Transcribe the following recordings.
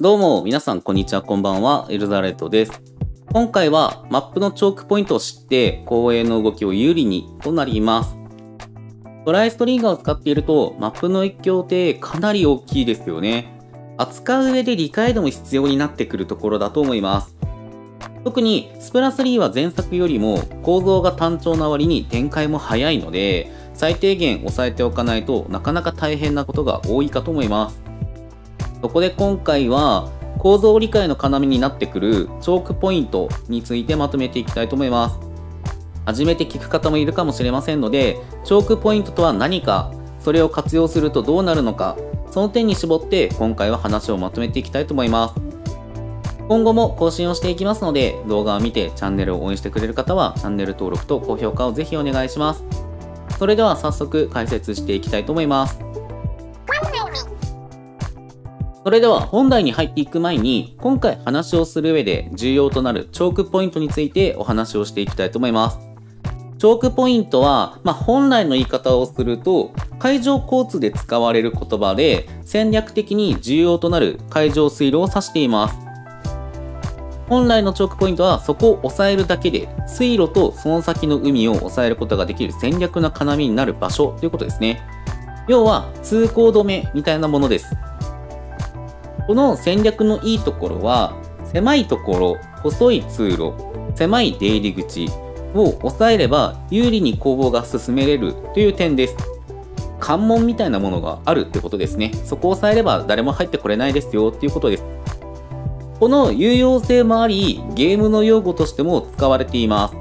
どうも、皆さん、こんにちは、こんばんは、エルザレットです。今回は、マップのチョークポイントを知って、後衛の動きを有利にとなります。トライストリンガーを使っていると、マップの影響ってかなり大きいですよね。扱う上で理解度も必要になってくるところだと思います。特に、スプラ3は前作よりも構造が単調な割に展開も早いので、最低限抑えておかないとなかなか大変なことが多いかと思います。そこで今回は構造理解の要になってくるチョークポイントについてまとめていきたいと思います。初めて聞く方もいるかもしれませんので、チョークポイントとは何か、それを活用するとどうなるのか、その点に絞って今回は話をまとめていきたいと思います。今後も更新をしていきますので、動画を見てチャンネルを応援してくれる方はチャンネル登録と高評価をぜひお願いします。それでは早速解説していきたいと思います。それでは本題に入っていく前に、今回話をする上で重要となるチョークポイントについてお話をしていきたいと思います。チョークポイントは、まあ、本来の言い方をすると、海上交通で使われる言葉で、戦略的に重要となる海上水路を指しています。本来のチョークポイントはそこを抑えるだけで水路とその先の海を抑えることができる戦略な要になる場所ということですね。要は通行止めみたいなものです。この戦略のいいところは狭いところ、細い通路、狭い出入り口を抑えれば有利に攻防が進めれるという点です。関門みたいなものがあるってことですね。そこを抑えれば誰も入ってこれないですよっていうことです。この有用性もあり、ゲームの用語としても使われています。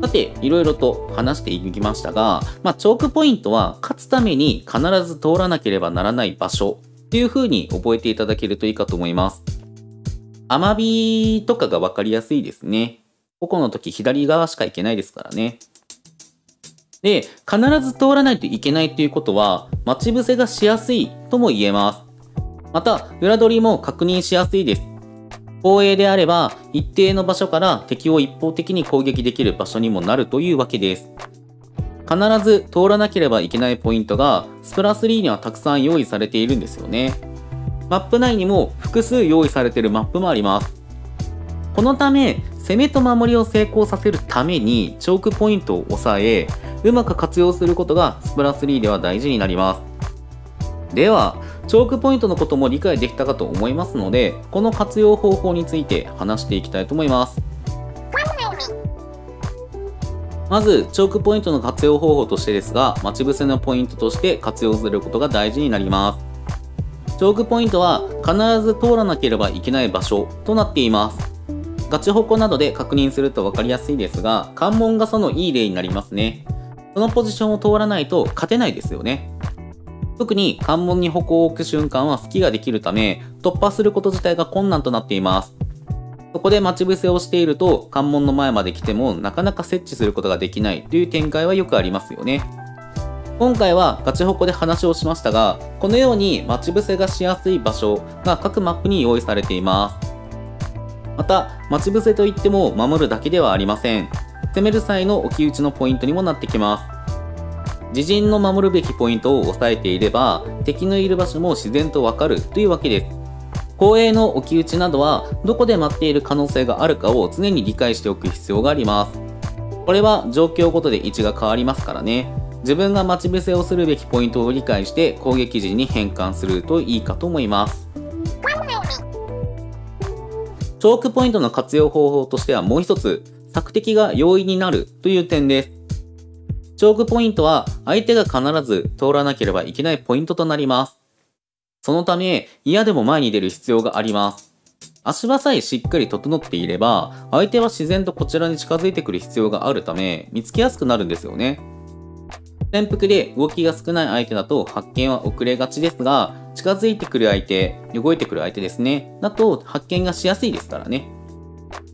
さて、いろいろと話していきましたが、まあ、チョークポイントは勝つために必ず通らなければならない場所っていう風に覚えていただけるといいかと思います。アマビとかがわかりやすいですね。個々の時左側しか行けないですからね。で、必ず通らないといけないということは、待ち伏せがしやすいとも言えます。また、裏取りも確認しやすいです。防衛であれば、一定の場所から敵を一方的に攻撃できる場所にもなるというわけです。必ず通らなければいけないポイントが、スプラ3にはたくさん用意されているんですよね。マップ内にも複数用意されているマップもあります。このため、攻めと守りを成功させるために、チョークポイントを抑え、うまく活用することがスプラ3では大事になります。では、チョークポイントのことも理解できたかと思いますので、この活用方法について話していきたいと思います。まず、チョークポイントの活用方法としてですが、待ち伏せのポイントとして活用することが大事になります。チョークポイントは必ず通らなければいけない場所となっています。ガチホコなどで確認すると分かりやすいですが、関門がそのいい例になりますね。そのポジションを通らないと勝てないですよね。特に関門に矛を置く瞬間は隙ができるため、突破すること自体が困難となっています。そこで待ち伏せをしていると、関門の前まで来てもなかなか設置することができないという展開はよくありますよね。今回はガチホコで話をしましたが、このように待ち伏せがしやすい場所が各マップに用意されています。また、待ち伏せといっても守るだけではありません。攻める際の置き打ちのポイントにもなってきます。自陣の守るべきポイントを押さえていれば、敵のいる場所も自然とわかるというわけです。後衛の置き打ちなどは、どこで待っている可能性があるかを常に理解しておく必要があります。これは状況ごとで位置が変わりますからね。自分が待ち伏せをするべきポイントを理解して攻撃時に変換するといいかと思います。チョークポイントの活用方法としてはもう一つ、索敵が容易になるという点です。チョークポイントは相手が必ず通らなければいけないポイントとなります。そのため嫌でも前に出る必要があります。足場さえしっかり整っていれば相手は自然とこちらに近づいてくる必要があるため見つけやすくなるんですよね。潜伏で動きが少ない相手だと発見は遅れがちですが近づいてくる相手、動いてくる相手ですね。だと発見がしやすいですからね。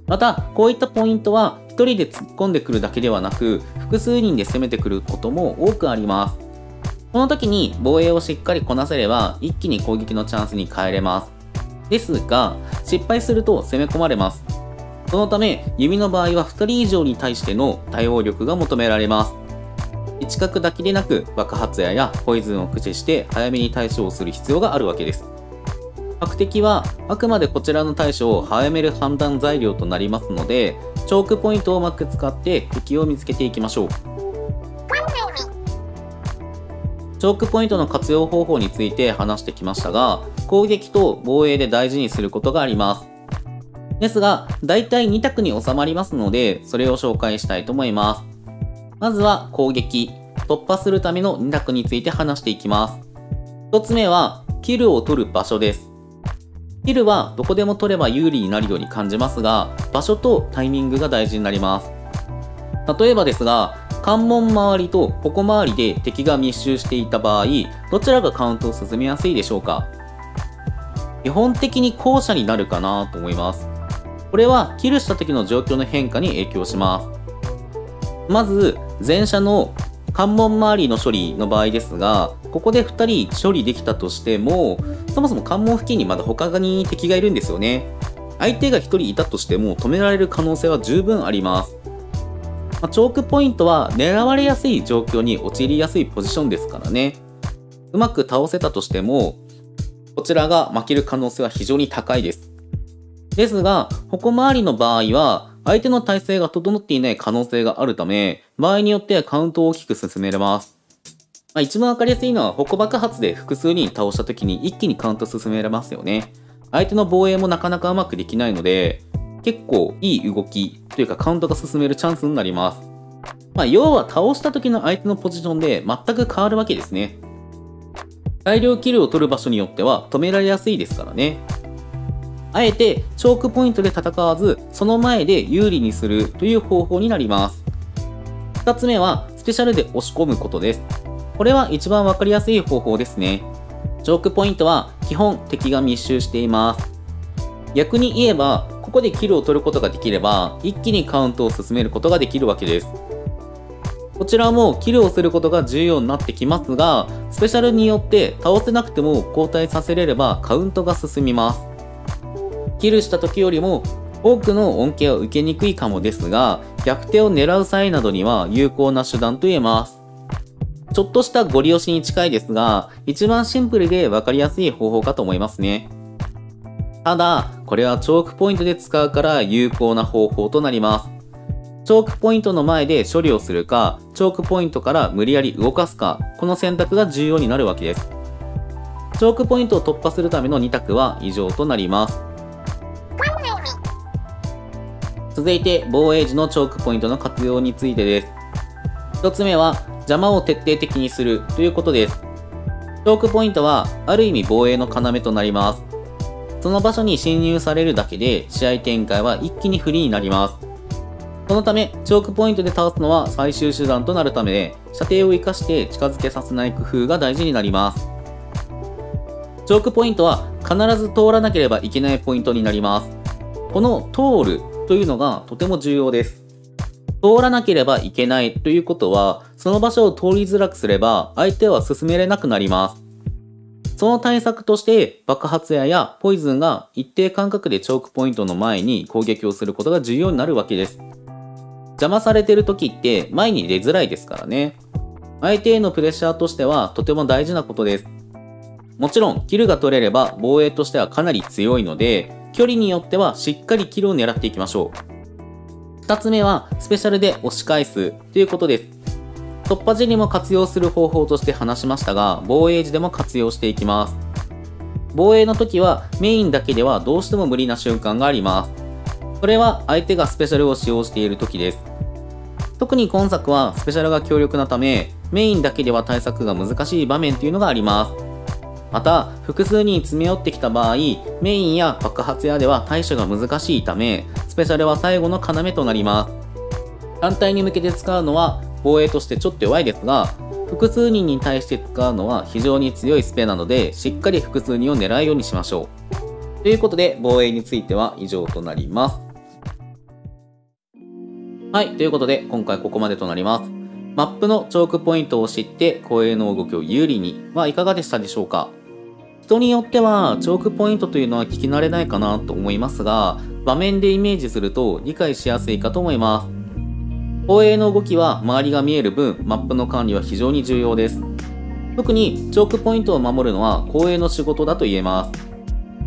また、こういったポイントは1人で突っ込んでくるだけではなく、複数人で攻めてくることも多くあります。この時に防衛をしっかりこなせれば、一気に攻撃のチャンスに変えれます。ですが、失敗すると攻め込まれます。そのため、弓の場合は2人以上に対しての対応力が求められます。一角だけでなく爆発矢やポイズンを駆使して早めに対処をする必要があるわけです。白敵はあくまでこちらの対処を早める判断材料となりますので、チョークポイントをうまく使って敵を見つけていきましょう。チョークポイントの活用方法について話してきましたが、攻撃と防衛で大事にすることがあります。ですが、大体2択に収まりますので、それを紹介したいと思います。まずは攻撃、突破するための2択について話していきます。1つ目は、キルを取る場所です。キルはどこでも取れば有利になるように感じますが、場所とタイミングが大事になります。例えばですが、関門周りとここ周りで敵が密集していた場合、どちらがカウントを進めやすいでしょうか？基本的に後者になるかなと思います。これはキルした時の状況の変化に影響します。まず、前者の関門周りの処理の場合ですが、ここで2人処理できたとしても、そもそも関門付近にまだ他に敵がいるんですよね。相手が1人いたとしても止められる可能性は十分あります。まあ、チョークポイントは狙われやすい状況に陥りやすいポジションですからね。うまく倒せたとしても、こちらが負ける可能性は非常に高いです。ですが、矛回りの場合は、相手の体勢が整っていない可能性があるため、場合によってはカウントを大きく進めれます。まあ、一番わかりやすいのは、矛爆発で複数人倒した時に一気にカウント進められますよね。相手の防衛もなかなかうまくできないので、結構いい動きというかカウントが進めるチャンスになります。まあ、要は倒した時の相手のポジションで全く変わるわけですね。大量キルを取る場所によっては止められやすいですからね。あえてチョークポイントで戦わず、その前で有利にするという方法になります。2つ目は、スペシャルで押し込むことです。これは一番わかりやすい方法ですね。チョークポイントは基本敵が密集しています。逆に言えば、ここでキルを取ることができれば、一気にカウントを進めることができるわけです。こちらもキルをすることが重要になってきますが、スペシャルによって倒せなくても交代させれればカウントが進みます。キルした時よりも多くの恩恵は受けにくいかもですが、逆手を狙う際などには有効な手段と言えます。ちょっとしたゴリ押しに近いですが、一番シンプルで分かりやすい方法かと思いますね。ただ、これはチョークポイントで使うから有効な方法となります。チョークポイントの前で処理をするか、チョークポイントから無理やり動かすか、この選択が重要になるわけです。チョークポイントを突破するための2択は以上となります。続いて、防衛時のチョークポイントの活用についてです。1つ目は、邪魔を徹底的にするということです。チョークポイントは、ある意味防衛の要となります。その場所に侵入されるだけで、試合展開は一気に不利になります。そのため、チョークポイントで倒すのは最終手段となるため、射程を活かして近づけさせない工夫が大事になります。チョークポイントは必ず通らなければいけないポイントになります。この通るというのがとても重要です。通らなければいけないということは、その場所を通りづらくすれば相手は進めれなくなります。その対策として爆発矢やポイズンが一定間隔でチョークポイントの前に攻撃をすることが重要になるわけです。邪魔されてる時って前に出づらいですからね。相手へのプレッシャーとしてはとても大事なことです。もちろん、キルが取れれば防衛としてはかなり強いので、距離によってはしっかりキルを狙っていきましょう。2つ目は、スペシャルで押し返すということです。突破時にも活用する方法として話しましたが、防衛時でも活用していきます。防衛の時はメインだけではどうしても無理な瞬間があります。それは相手がスペシャルを使用している時です。特に今作はスペシャルが強力なため、メインだけでは対策が難しい場面というのがあります。また、複数人詰め寄ってきた場合、メインや爆発屋では対処が難しいため、スペシャルは最後の要となります。団体に向けて使うのは防衛としてちょっと弱いですが、複数人に対して使うのは非常に強いスペなので、しっかり複数人を狙うようにしましょう。ということで、防衛については以上となります。はい、ということで今回ここまでとなります。マップのチョークポイントを知って公営の動きを有利にはいかがでしたでしょうか？人によってはチョークポイントというのは聞き慣れないかなと思いますが、場面でイメージすると理解しやすいかと思います。公営の動きは周りが見える分、マップの管理は非常に重要です。特にチョークポイントを守るのは公営の仕事だと言えます。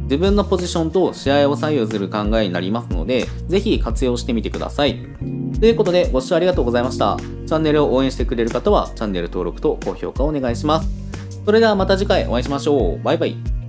自分のポジションと試合を左右する考えになりますので、ぜひ活用してみてください。ということで、ご視聴ありがとうございました。チャンネルを応援してくれる方は、チャンネル登録と高評価をお願いします。それではまた次回お会いしましょう。バイバイ。